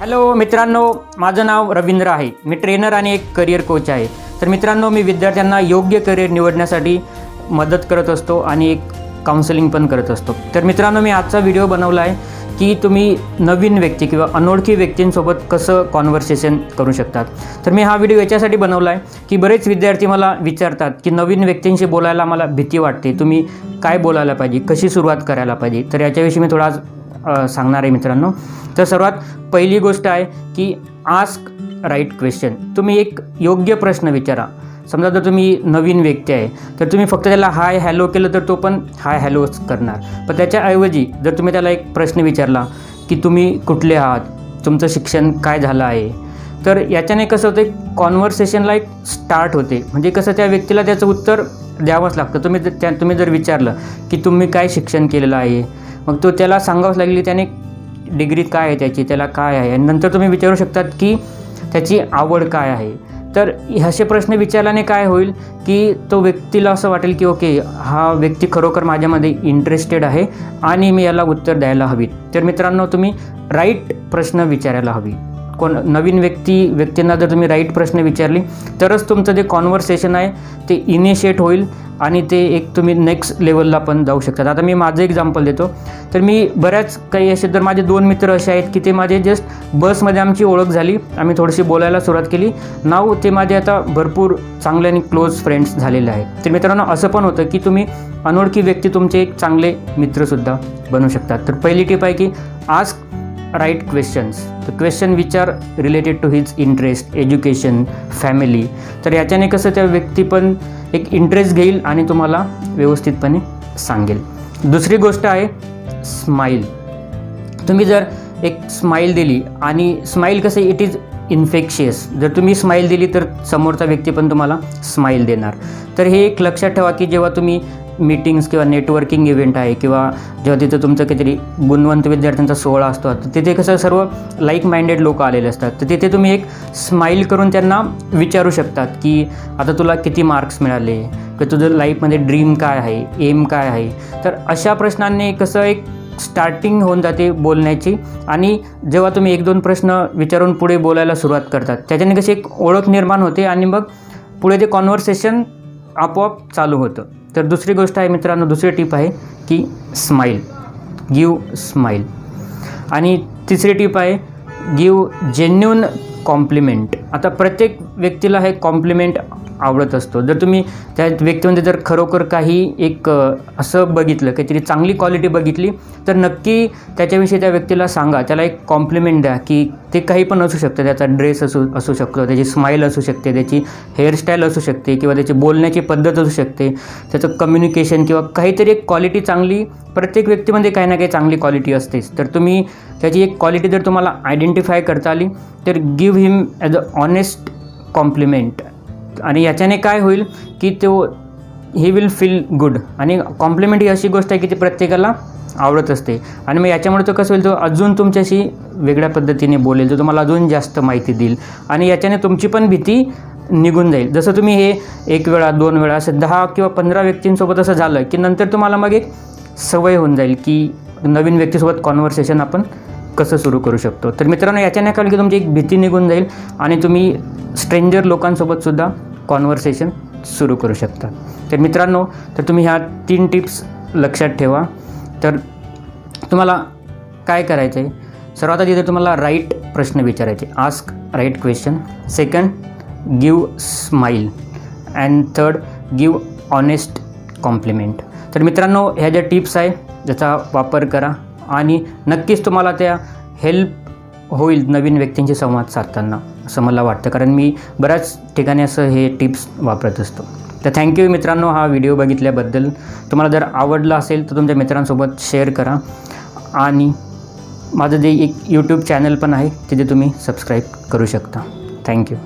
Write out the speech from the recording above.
Hello मित्रांनो माझं नाव रवींद्र आहे. मी ट्रेनर आणि एक करिअर कोच आहे. तर मित्रांनो मी विद्यार्थ्यांना योग्य करिअर निवडण्यासाठी मदत करत असतो आणि एक काउन्सिलिंग पण करत असतो. तर मित्रांनो मी आजचा व्हिडिओ बनवला आहे की तुम्ही नवीन व्यक्ती किंवा अनोळखी व्यक्तींसोबत कसं कॉन्व्हर्सेशन करू शकतात. तर मी हा व्हिडिओ याच्यासाठी बनवला आहे की बरेच विद्यार्थी मला विचारतात की नवीन व्यक्तींशी बोलायला मला भीती वाटते. तुम्ही काय बोलायला पाहिजे? कशी सुरुवात करायला पाहिजे? तर याच्याविषयी मी थोडा आज सांगणार आहे मित्रांनो. तर सर्वात पहिली गोष्ट आहे की आस्क राईट क्वेश्चन तुम्ही एक योग्य प्रश्न विचारा. समजा जर तुम्ही नवीन व्यक्ती आहे तर तुम्ही फक्त त्याला हाय हॅलो केलं तर तो पण हाय हॅलोच करणार. पण त्याच्याऐवजी जर तुम्ही त्याला एक प्रश्न विचारला की तुम्ही कुठले आहात? तुमचं शिक्षण काय झालं आहे? तर याच्याने कसं होतं कॉन्व्हर्सेशनला एक स्टार्ट होते. म्हणजे कसं त्या व्यक्तीला त्याचं उत्तर द्यावंच लागतं. तुम्ही त्या तुम्ही जर विचारलं की तुम्ही काय शिक्षण केलेलं आहे? मग तो त्याला सांगावंच लागली त्याने डिग्री काय आहे त्याची त्याला काय आहे? आणि नंतर तुम्ही विचारू शकतात की त्याची आवड काय आहे? तर असे प्रश्न विचारल्याने काय होईल की तो व्यक्तीला असं वाटेल की ओके हा व्यक्ती खरोखर माझ्यामध्ये इंटरेस्टेड आहे आणि मी याला उत्तर द्यायला हवी. तर मित्रांनो तुम्ही राईट प्रश्न विचारायला हवी. कोण नवीन व्यक्ती व्यक्तींना जर तुम्ही राईट प्रश्न विचारले तरच तुमचं जे कॉन्व्हर्सेशन आहे ते इनिशिएट होईल आणि ते एक तुम्ही नेक्स्ट लेवलला पण जाऊ शकतात. आता मी माझं एक्झाम्पल देतो. तर मी बऱ्याच काही असे तर माझे दोन मित्र असे आहेत की ते माझे जस्ट बसमध्ये आमची ओळख झाली. आम्ही थोडीशी बोलायला सुरुवात केली. नाव ते माझे आता भरपूर चांगले आणि क्लोज फ्रेंड्स झालेले आहेत. तर मित्रांनो असं पण होतं की तुम्ही अनोळखी व्यक्ती तुमचे एक चांगले मित्रसुद्धा बनू शकतात. तर पहिली टिप आहे की आज राईट क्वेश्चन्स. तर question which are related to his interest education family. तर याच्याने कसं त्या व्यक्ती पण एक इंटरेस्ट घेईल आणि तुम्हाला व्यवस्थितपणे सांगेल. दुसरी गोष्ट आहे स्माईल. तुम्ही जर एक स्माईल दिली आणि स्माईल कसं इट इज इन्फेक्शियस जर तुम्ही स्माईल दिली तर समोरचा व्यक्ती पण तुम्हाला स्माईल देणार. तर हे एक लक्षात ठेवा की जेव्हा तुम्ही मीटिंग्स किंवा नेटवर्किंग इव्हेंट आहे किंवा जेव्हा तिथं तुमचं काहीतरी गुणवंत विद्यार्थ्यांचा सोहळा असतो तर तिथे कसं सर्व लाईक माइंडेड लोक आलेले असतात. तर तिथे तुम्ही एक स्माईल करून त्यांना विचारू शकतात की आता तुला किती मार्क्स मिळाले किंवा तुझं लाईफमध्ये ड्रीम काय आहे एम काय आहे? तर अशा प्रश्नांनी कसं एक स्टार्टिंग होऊन जाते बोलण्याची आणि जेव्हा तुम्ही एक दोन प्रश्न विचारून पुढे बोलायला सुरुवात करतात त्याच्याने कशी एक ओळख निर्माण होते आणि मग पुढे ते कॉन्व्हर्सेशन आपोआप चालू होतं. तर दुसरी गोष्ट आहे मित्रांनो दुसरी टीप आहे की स्माईल गिव स्माईल आणि तिसरी टीप आहे गिव जेन्युन कॉम्प्लिमेंट आता प्रत्येक व्यक्तीला हे कॉम्प्लिमेंट आवडत असतो. जर तुम्ही त्या व्यक्तीमध्ये जर खरोखर काही एक असं बघितलं काहीतरी चांगली क्वालिटी बघितली तर नक्की त्याच्याविषयी त्या व्यक्तीला सांगा. त्याला एक कॉम्प्लिमेंट द्या की ते काही पण असू शकतं. त्याचा ड्रेस असू असू शकतो त्याची स्माईल असू शकते त्याची हेअरस्टाईल असू शकते किंवा त्याची बोलण्याची पद्धत असू शकते. त्याचं कम्युनिकेशन किंवा काहीतरी एक क्वालिटी चांगली प्रत्येक व्यक्तीमध्ये काही ना काही चांगली क्वालिटी असतेच. तर तुम्ही त्याची एक क्वालिटी जर तुम्हाला आयडेंटिफाय करता आली तर give him as a honest compliment आणि याच्याने काय होईल की तो ही विल फील गुड आणि कॉम्प्लिमेंट ही अशी गोष्ट आहे की ती प्रत्येकाला आवडत असते. आणि मग याच्यामुळे तो कसं होईल तो अजून तुमच्याशी वेगळ्या पद्धतीने बोलेल. तो तुम्हाला अजून जास्त माहिती देईल. आणि याच्याने तुमची पण भीती निघून जाईल. जसं तुम्ही हे एक वेळा दोन वेळा असं दहा किंवा पंधरा व्यक्तींसोबत असं झालं की नंतर तुम्हाला मग एक सवय होऊन जाईल की नवीन व्यक्तीसोबत कॉन्व्हर्सेशन आपण कसं सुरू करू शकतो. तर मित्रांनो याच्याने कळलं की तुमची एक भीती निघून जाईल आणि तुम्ही स्ट्रेंजर लोकांसोबतसुद्धा कॉन्व्हर्सेशन सुरू करू शकता. तर मित्रांनो तर तुम्ही ह्या तीन टिप्स लक्षात ठेवा. तर तुम्हाला काय करायचं आहे सर्वात आधी तर तुम्हाला राईट प्रश्न विचारायचे. Ask right question second give smile and third give honest compliment तर मित्रांनो ह्या ज्या टिप्स आहे त्याचा वापर करा. आणि नक्कीच तुम्हाला त्या हेल्प होईल नवीन व्यक्तींशी संवाद साधताना. असं मला वाटतं. कारण मी बऱ्याच ठिकाणी असं हे टिप्स वापरत असतो. तर थँक्यू मित्रांनो हा व्हिडिओ बघितल्याबद्दल. तुम्हाला जर आवडला असेल तर तुमच्या मित्रांसोबत शेअर करा. आणि माझं जे एक यूट्यूब चॅनल पण आहे तिथे तुम्ही सबस्क्राईब करू शकता. थँक्यू